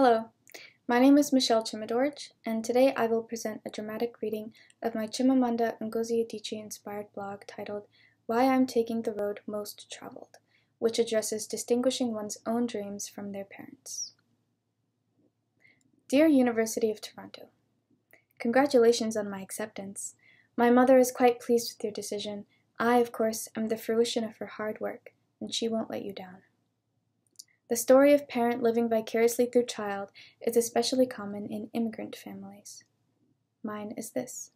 Hello, my name is Michelle Chimadorj, and today I will present a dramatic reading of my Chimamanda Ngozi Adichie inspired blog titled Why I'm Taking the Road Most Traveled, which addresses distinguishing one's own dreams from their parents. Dear University of Toronto, Congratulations on my acceptance. My mother is quite pleased with your decision. I, of course, am the fruition of her hard work, and she won't let you down. The story of parent living vicariously through child is especially common in immigrant families. Mine is this.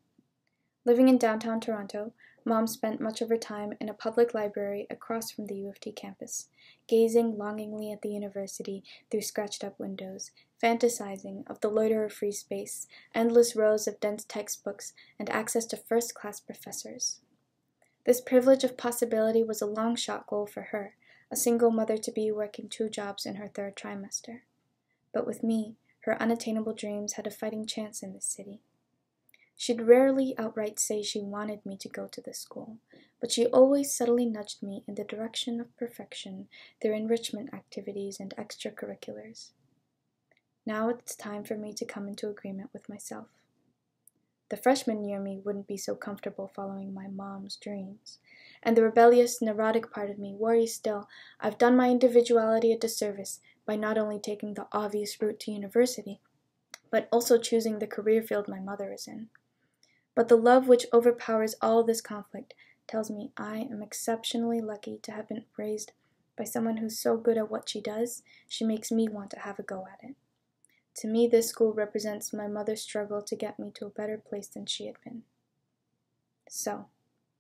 Living in downtown Toronto, Mom spent much of her time in a public library across from the U of T campus, gazing longingly at the university through scratched up windows, fantasizing of the loiter of free space, endless rows of dense textbooks, and access to first class professors. This privilege of possibility was a long shot goal for her, a single mother to be working two jobs in her third trimester. But with me, her unattainable dreams had a fighting chance in this city. She'd rarely outright say she wanted me to go to this school, but she always subtly nudged me in the direction of perfection through enrichment activities and extracurriculars. Now it's time for me to come into agreement with myself. The freshman near me wouldn't be so comfortable following my mom's dreams. And the rebellious, neurotic part of me worries still I've done my individuality a disservice by not only taking the obvious route to university, but also choosing the career field my mother is in. But the love which overpowers all this conflict tells me I am exceptionally lucky to have been raised by someone who's so good at what she does, she makes me want to have a go at it. To me, this school represents my mother's struggle to get me to a better place than she had been. So,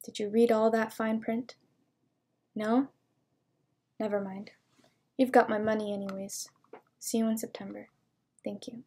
did you read all that fine print? No? Never mind. You've got my money anyways. See you in September. Thank you.